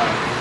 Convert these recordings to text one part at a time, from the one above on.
Thank you.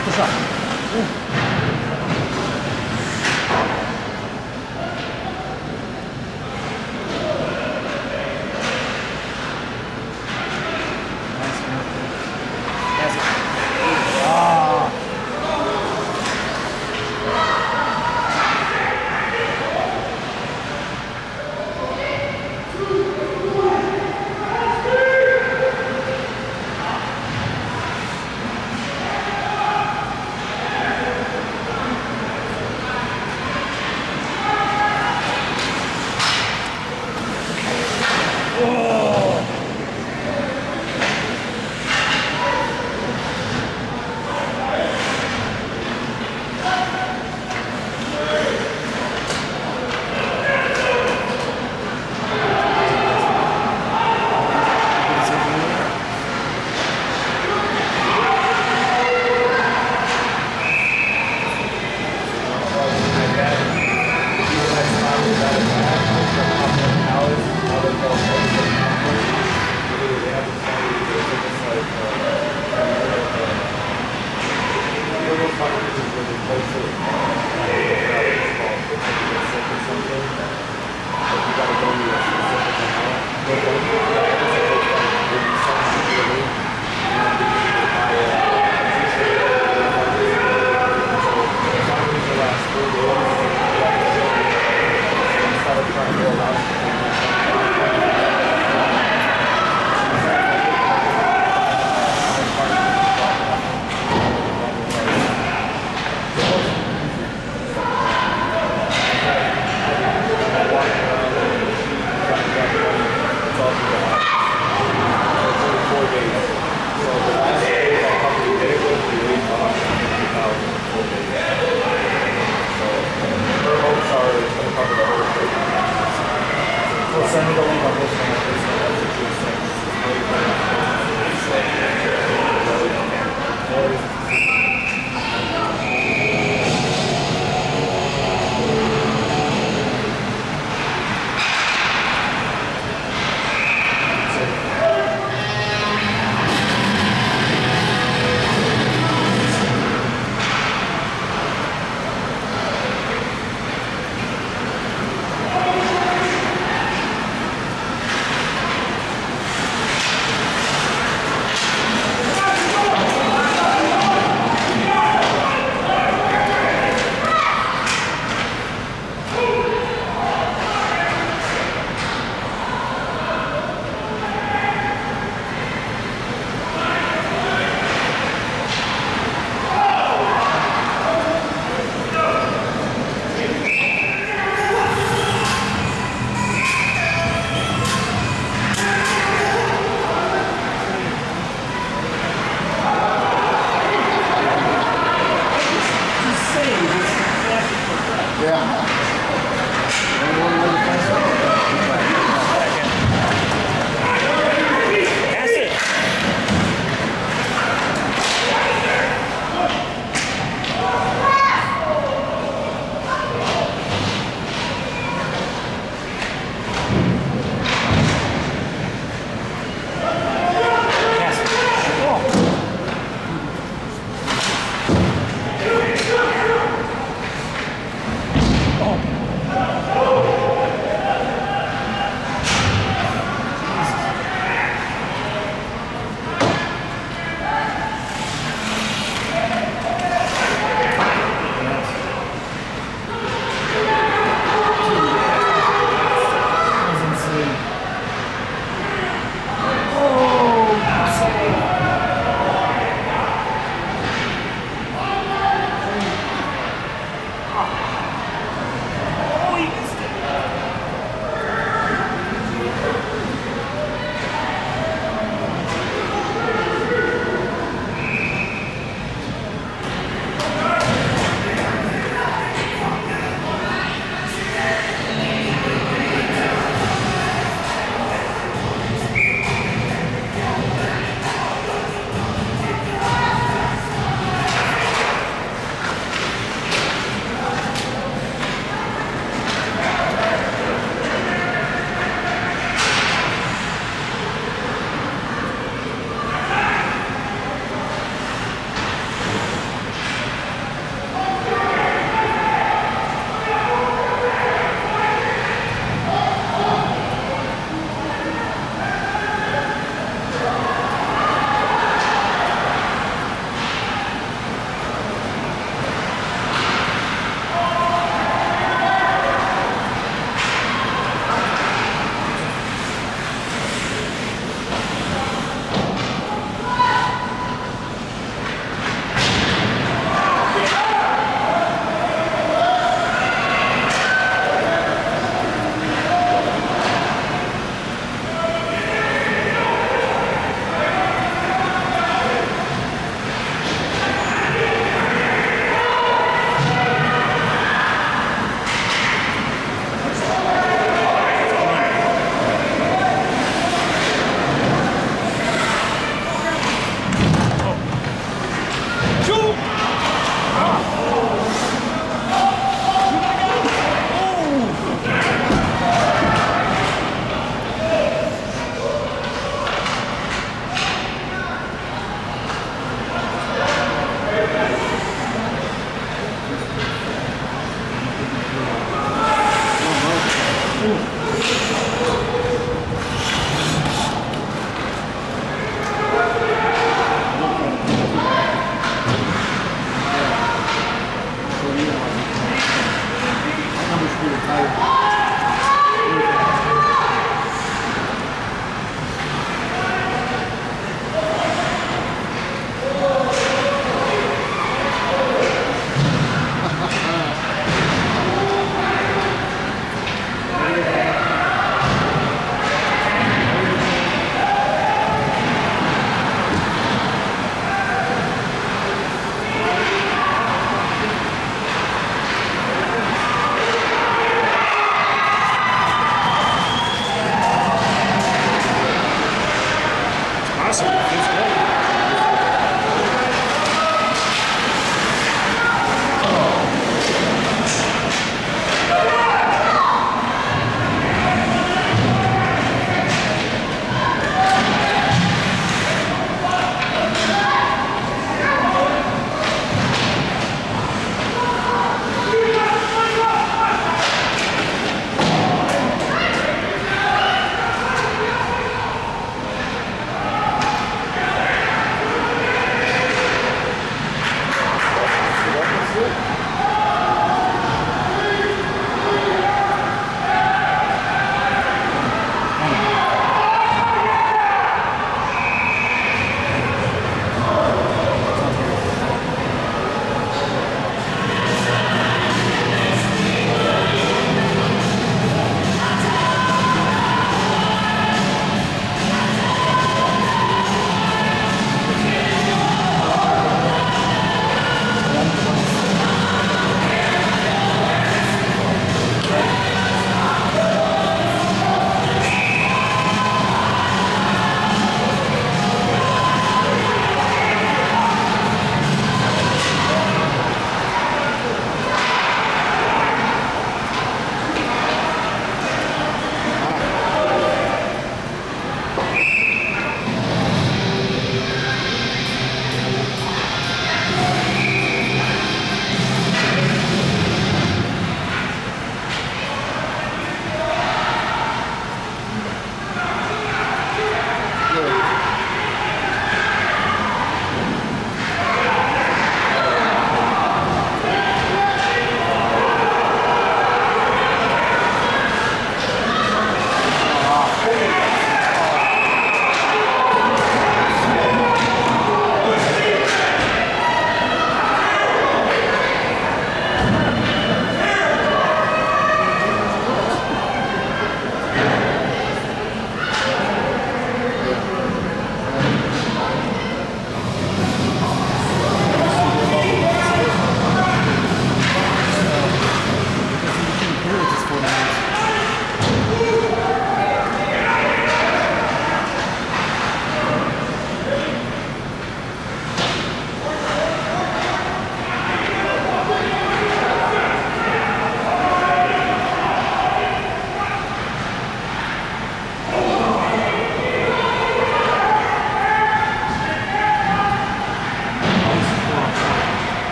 っとさ、うん